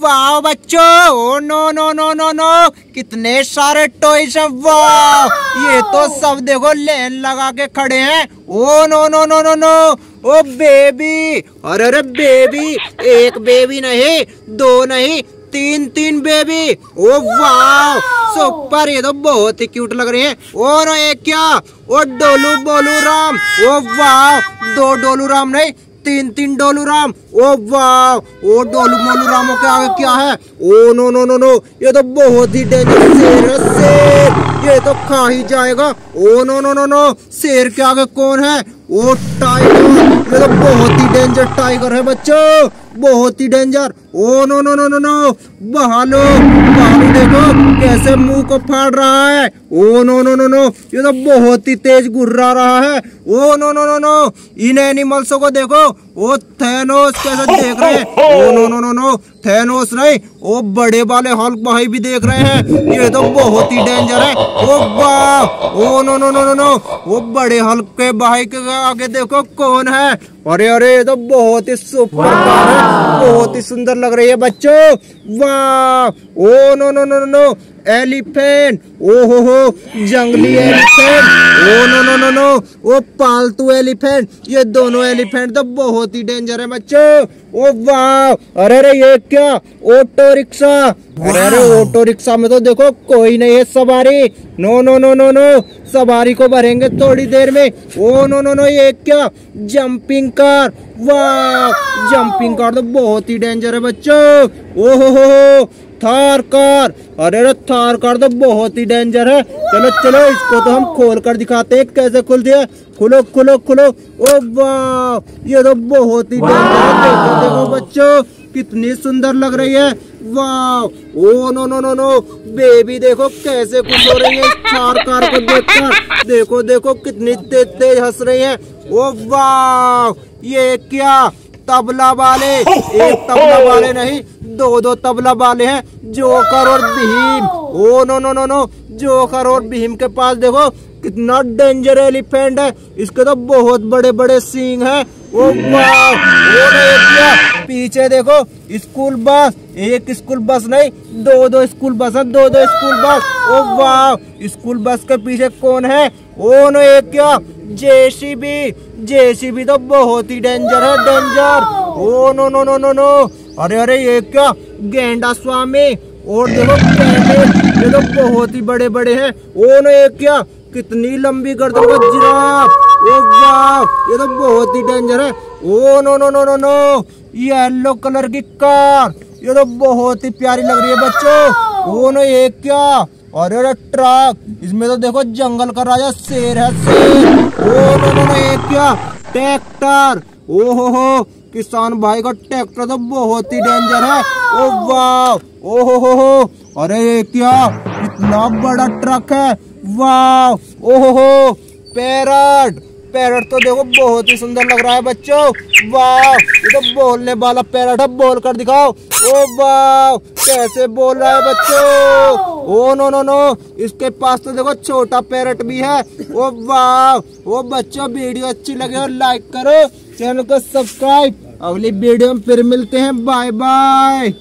वाह बच्चों ओ no no no no no कितने सारे टॉयज हैं, वाह। ये तो सब देखो लेन लगा के खड़े हैं। ओ no no no no no oh baby अरे अरे बेबी एक बेबी नहीं, दो नहीं, तीन तीन बेबी ओ, वाह। सुपर, ये तो बहुत ही क्यूट लग रही है। ओ ना ये क्या? ओ, डोलू बोलू राम। ओ, वाह। दो डोलू राम नहीं तीन तीन डोलू राम। ओ वाह, ओ डोलू मोलू रामों के आगे क्या है? Oh, no no no no, ये तो बहुत ही डेंजरस है ये तो खा ही जाएगा oh no no no no शेर के आगे कौन है ओ टाइगर ये तो बहुत ही डेंजर टाइगर है बच्चों बहुत ही danger oh no no no no no बहालो बहालो देखो कैसे मुँह को फाड़ रहा है oh no no no no ये तो बहुत ही तेज गुर्रा रहा है oh no no no no इन एनिमल्सों को देखो ओ थैनोस कैसे देख रहे हैं ओ no no no no Thanos नहीं ओ बड़े वाले हल्क भाई भी देख रहे हैं ये तो बहुत ही डेंजर है ओ वाह ओ no no no no no वो बड़े हल्क के भाई के आगे देखो कौन है अरे अरे ये तो बहुत ही सुपर कार है बहुत ही सुंदर लग रही है बच्चों वाह ओ no no no no no elephant oh हो हो जंगली elephant oh no no no no oh पालतू एलिफेंट ये दोनों एलिफेंट तो बहुत ही डेंजर है बच्चों। ओ वाह! अरे अरे ये क्या? ऑटो रिक्शा अरे अरे ऑटो रिक्शा में तो देखो कोई नहीं है सवारी। No no no no no सवारी को भरेंगे थोड़ी देर में। ओ नो नो नो ये क्या? जंपिंग कार वाह जंपिंग कार तो बहुत ही डेंजर है बच्चों। ओ हो हो थार कार। अरे अरे थार कार तो बहुत ही डेंजर है। चलो चलो इसको तो हम खोल कर दिखाते हैं कैसे खुलती है खुलो खुलो खुलो। ओ वाह ये तो बहुत ही डेंजर है। देखो देखो बच्चों कितनी सुंदर लग रही है। वाह! ओ no no no no. Baby देखो कैसे खुश हो रही है थार कार को देखकर। देखो देखो कितनी तेज तेज हंस रही है। ओ वाह! ये क्या तबला वाले? एक तबला वाले नहीं दो दो तबला वाले हैं जोकर और Bheem. Oh no no no no. Joker और भीम के पास देखो कितना डेंजर एलिफेंट है। इसके तो बहुत बड़े बड़े सींग हैं। ओ पीछे देखो, स्कूल बस, एक स्कूल बस नहीं, दो दो स्कूल बस है, दो दो स्कूल बस। ओ वाह! स्कूल बस के पीछे कौन है? ओ नो एक क्या? जेसीबी। जेसीबी तो बहुत ही डेंजर है danger oh, no no no no no. अरे अरे, ये क्या? गेंडा स्वामी। और देखो ये तो बहुत ही बड़े बड़े हैं। ओ नो एक क्या? कितनी लंबी गर्दन का जिराफ ओ वाह ये तो बहुत ही डेंजर है। ओ no no no no no yellow colour की कार ये तो बहुत ही प्यारी लग रही है बच्चों। ओ नो ये क्या? अरे अरे ट्रक इसमें तो देखो जंगल का राजा शेर है शेर। ओ नो नो नो ये क्या? ट्रैक्टर ओ हो हो किसान भाई का ट्रैक्टर तो बहुत ही डेंजर है। ओ वाह ओ हो हो हो। अरे ये क्या? इतना बड़ा ट्रक है। वाह ओ हो हो पैरट पैरट तो देखो बहुत ही सुंदर लग रहा है बच्चों। वाह, ये तो बोलने वाला पैरट है बोल कर दिखाओ। ओ वाह, कैसे बोल रहा है बच्चों? ओ नो नो नो, इसके पास तो देखो छोटा पैरट भी है। ओ वाह, ओ बच्चों, वीडियो अच्छी लगे और लाइक करो, चैनल को सब्सक्राइब अगली वीडियो में फिर मिलते हैं बाय बाय